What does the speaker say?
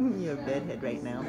You're a bedhead right now.